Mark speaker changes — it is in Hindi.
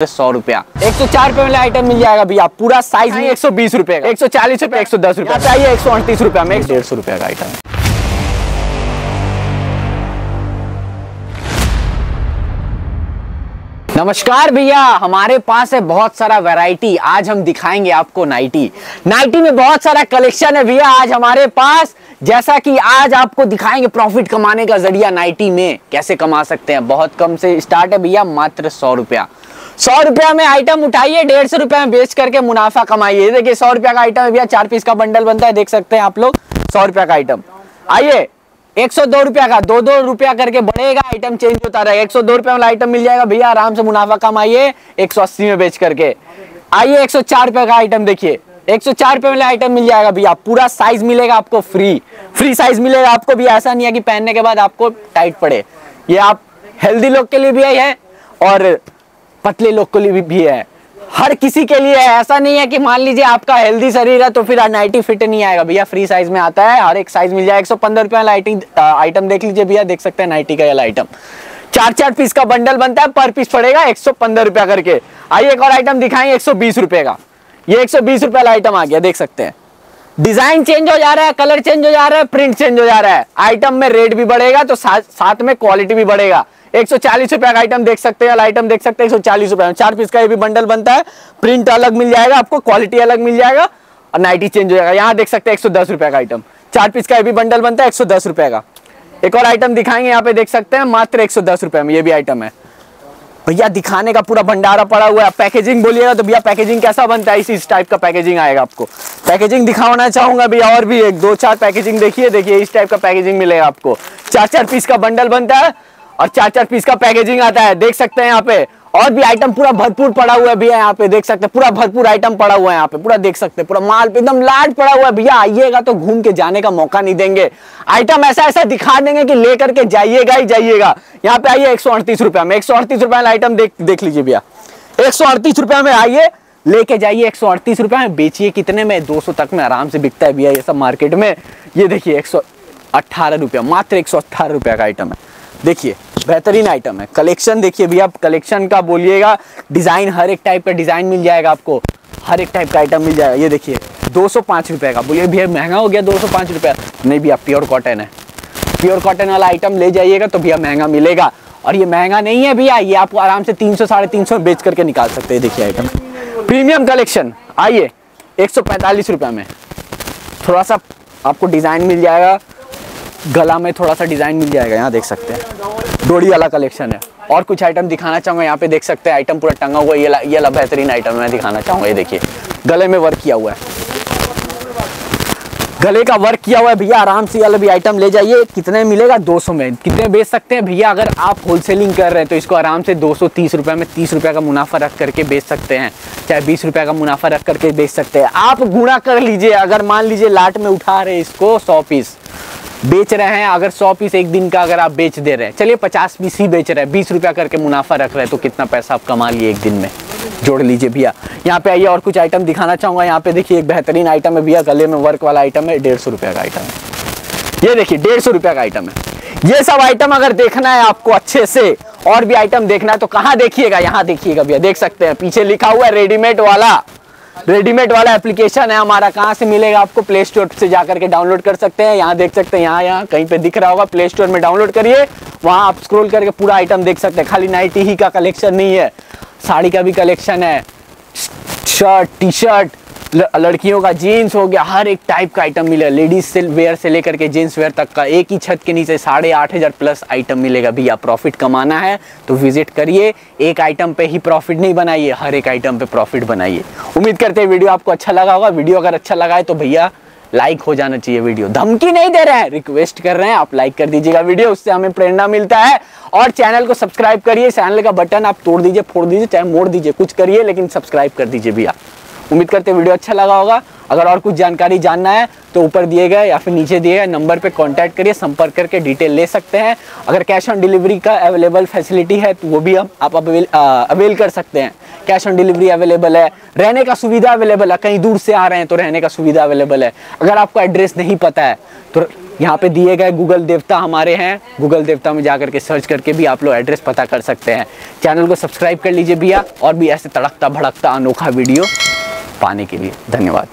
Speaker 1: सौ रुपया। एक सौ चार रुपए वाला आइटम मिल जाएगा भैया। पूरा साइज़ में एक सौ बीस रुपए एक सौ चालीस रुपए एक सौ दस रुपए चाहिए एक सौ अड़तीस रुपया में डेढ़ सौ रुपया का आइटम नमस्कार भैया हमारे पास है बहुत सारा वैरायटी आज हम दिखाएँगे आपको नाइटी नाइटी में बहुत सारा कलेक्शन है भैया आज हमारे पास। जैसा कि आज आपको दिखाएँगे प्रॉफिट कमाने का ज़रिया नाइटी में। कैसे कमा सकते हैं? बहुत कम से स्टार्ट है भैया मात्र सौ रुपया। सौ रुपया में आइटम उठाइए, डेढ़ सौ रुपया में बेच करके मुनाफा कमाइए। देखिए, सौ रुपया का आइटम भैया, चार पीस का बंडल बनता है, देख सकते हैं आप लोग, सौ रुपया का आइटम आइए, एक सौ दो रुपया का, दो दो रुपया करके बढ़ेगा आइटम चेंज होता रहेगा एक सौ दो रुपया वाला आइटम मिल जाएगा, भैया, आराम से मुनाफा कमाइए, एक सौ अस्सी में बेच करके। आइए, एक सौ चार रुपया का आइटम देखिए। एक सौ चार रुपये वाला आइटम मिल जाएगा, भैया, पूरा साइज़ मिलेगा आपको फ्री फ्री साइज़ मिलेगा आपको भी ऐसा नहीं है कि पहनने के बाद आपको टाइट पड़े। ये आप हेल्दी लोग के लिए भी आई है, और पतले लोग के लिए भी, भी है। हर किसी के लिए है ऐसा नहीं है कि मान लीजिए आपका हेल्दी शरीर है तो फिर नाइटी फिट नहीं आएगा। भैया फ्री साइज़ में आता है हर एक साइज़ मिल जाएगा एक सौ पंद्रह रुपया वाला आइटम देख लीजिए भैया देख सकते हैं नाइटी का आइटम चार चार पीस का बंडल बनता है पर पीस पड़ेगा एक सौ पंद्रह रुपया करके। आइए एक और आइटम दिखाएँगे एक सौ का। ये एक सौ बीस रुपए वाला आइटम आ गया देख सकते हैं। डिज़ाइन चेंज हो जा रहा है कलर चेंज हो जा रहा है प्रिंट चेंज हो जा रहा है। आइटम में रेट भी बढ़ेगा तो सा, साथ में क्वालिटी भी बढ़ेगा। एक सौ चालीस रुपया का आइटम देख सकते हैं आइटम देख सकते हैं एक सौ चालीस रुपया। चार पीस का ये भी बंडल बनता है प्रिंट अलग मिल जाएगा आपको क्वालिटी अलग मिल जाएगा और नाइटी चेंज हो जाएगा। यहाँ देख सकते हैं एक सौ दस रुपया का आइटम चार पीस का ये भी बंडल बनता है एक सौ दस रुपया का। एक और आइटम दिखाएँगे यहाँ पे देख सकते हैं मात्र एक सौ दस रुपया में ये भी आइटम है। भैया, दिखाने का पूरा भंडारा पड़ा हुआ है। पैकेजिंग बोलिएगा तो भैया पैकेजिंग कैसा बनता है? इस टाइप का पैकेजिंग आएगा आपको। पैकेजिंग दिखाना चाहूँगा भैया, और भी एक, दो, चार पैकेजिंग देखिए देखिए, इस टाइप का पैकेजिंग मिलेगा आपको। चार चार पीस का बंडल बनता है, और चार चार पीस का पैकेजिंग आता है। देख सकते हैं यहाँ पे। और भी आइटम पूरा भरपूर पड़ा हुआ है भैया यहाँ पे, देख सकते हैं, पूरा भरपूर आइटम पड़ा हुआ है यहाँ पे, पूरा देख सकते हैं, पूरा माल पे, एकदम लाट पड़ा हुआ है भैया, आइएगा तो घूम के जाने का मौका नहीं देंगे। आइटम ऐसा ऐसा दिखा देंगे कि लेकर के जाइएगा ही जाइएगा। यहाँ पे आइए एक सौ अड़तीस रुपया में, एक सौ अड़तीस रुपया आइटम देख देख लीजिए भैया। एक सौ अड़तीस रुपया में आइए, लेके जाइए एक सौ अड़तीस रुपया में, बेचिए कितने में, दो सौ तक में आराम से बिकता है भैया ये सब मार्केट में। ये देखिए एक सौ अट्ठारह रुपया, मात्र एक सौ अट्ठारह रुपया का आइटम है। देखिए बेहतरीन आइटम है। कलेक्शन देखिए भैया कलेक्शन का बोलिएगा डिज़ाइन हर एक टाइप का डिज़ाइन मिल जाएगा आपको। हर एक टाइप का आइटम मिल जाएगा। ये देखिए, दो सौ पाँच रुपये का। बोलिए, भैया, महँगा हो गया दो सौ पाँच रुपया। नहीं भैया प्योर कॉटन है। प्योर कॉटन वाला आइटम ले जाइएगा तो भैया महँगा मिलेगा। और ये महँगा नहीं है भैया, ये आपको आराम से तीन सौ, साढ़े तीन सौ बेच करके निकाल सकते हैं। देखिए आइटम प्रीमियम कलेक्शन आइए, एक सौ पैंतालीस रुपया में। थोड़ा सा आपको डिज़ाइन मिल जाएगा। गला में थोड़ा सा डिज़ाइन मिल जाएगा यहाँ देख सकते हैं। डोरी वाला कलेक्शन है। और कुछ आइटम दिखाना चाहूँगा यहाँ पे देख सकते हैं आइटम पूरा टंगा हुआ ये ला, ये ला बेहतरीन आइटम मैं दिखाना चाहूँगा ये देखिए। गले में वर्क किया हुआ है। गले का वर्क किया हुआ है भैया आराम से वाला भी आइटम ले जाइए। कितने मिलेगा? 200 में। कितने बेच सकते हैं? भैया अगर आप होलसेलिंग कर रहे हैं तो इसको आराम से दो सौ में तीस रुपये का मुनाफा रख करके बेच सकते हैं। चाहे बीस रुपये का मुनाफा रख करके बेच सकते हैं। आप गुणा कर लीजिए अगर मान लीजिए लाट में उठा रहे इसको सौ पीस। बेच रहे हैं, अगर सौ पीस एक दिन का अगर आप बेच दे रहे हैं, चलिए पचास पीस ही बेच रहे हैं, बीस रुपया करके मुनाफा रख रहे हैं तो कितना पैसा आप कमा लिए एक दिन में? जोड़ लीजिए भैया। यहाँ पे आइए और कुछ आइटम दिखाना चाहूँगा। यहाँ पे देखिए, एक बेहतरीन आइटम है भैया, गले में वर्क वाला आइटम है, डेढ़ सौ रुपया का आइटम है। ये देखिए, डेढ़ सौ रुपया का आइटम है। ये सब आइटम अगर देखना है आपको अच्छे से, और भी आइटम देखना है तो कहाँ देखिएगा? यहाँ देखिएगा भैया, देख सकते हैं। पीछे लिखा हुआ है रेडीमेड वाला। रेडीमेड वाला एप्लीकेशन है, हमारा कहाँ से मिलेगा आपको? प्ले स्टोर से जा करके डाउनलोड कर सकते हैं। यहाँ देख सकते हैं, यहाँ यहाँ, कहीं पे दिख रहा होगा प्ले स्टोर में डाउनलोड करिए। वहाँ आप स्क्रोल करके पूरा आइटम देख सकते हैं। खाली नाइटी ही का कलेक्शन नहीं है, साड़ी का भी कलेक्शन है शर्ट टी शर्ट लड़कियों का जीन्स हो गया, हर एक टाइप का आइटम मिलेगा। लेडीज़ से वेयर से लेकर के जेंट्स वेयर तक का एक ही छत के नीचे साढ़े आठ हज़ार प्लस आइटम मिलेगा। भैया प्रॉफिट कमाना है तो विज़िट करिए। एक आइटम पे ही प्रॉफिट नहीं बनाइए, हर एक आइटम पे प्रॉफिट बनाइए। उम्मीद करते हैं वीडियो आपको अच्छा लगा होगा। वीडियो अगर अच्छा लगा है तो भैया लाइक हो जाना चाहिए वीडियो। धमकी नहीं दे रहे हैं रिक्वेस्ट कर रहे हैं, आप लाइक कर दीजिएगा वीडियो, उससे हमें प्रेरणा मिलता है। और चैनल को सब्सक्राइब करिए चैनल का बटन आप तोड़ दीजिए, फोड़ दीजिए, चाहे मोड़ दीजिए, कुछ करिए, लेकिन सब्सक्राइब कर दीजिए भैया। उम्मीद करते वीडियो अच्छा लगा होगा। अगर और कुछ जानकारी जानना है तो ऊपर दिए गए या फिर नीचे दिए गए नंबर पे कांटेक्ट करिए, संपर्क करके डिटेल ले सकते हैं। अगर कैश ऑन डिलीवरी का अवेलेबल फैसिलिटी है तो वो भी हम, आप अवेल अवेल कर सकते हैं। कैश ऑन डिलीवरी अवेलेबल है, रहने का सुविधा अवेलेबल है। कहीं दूर से आ रहे हैं तो रहने का सुविधा अवेलेबल है। अगर आपको एड्रेस नहीं पता है तो यहाँ पे दिए गए गूगल देवता हमारे हैं। गूगल देवता में जाकर के सर्च करके भी आप लोग एड्रेस पता कर सकते हैं। चैनल को सब्सक्राइब कर लीजिए भैया, और भी ऐसे तड़कता भड़कता अनोखा वीडियो पाने के लिए धन्यवाद।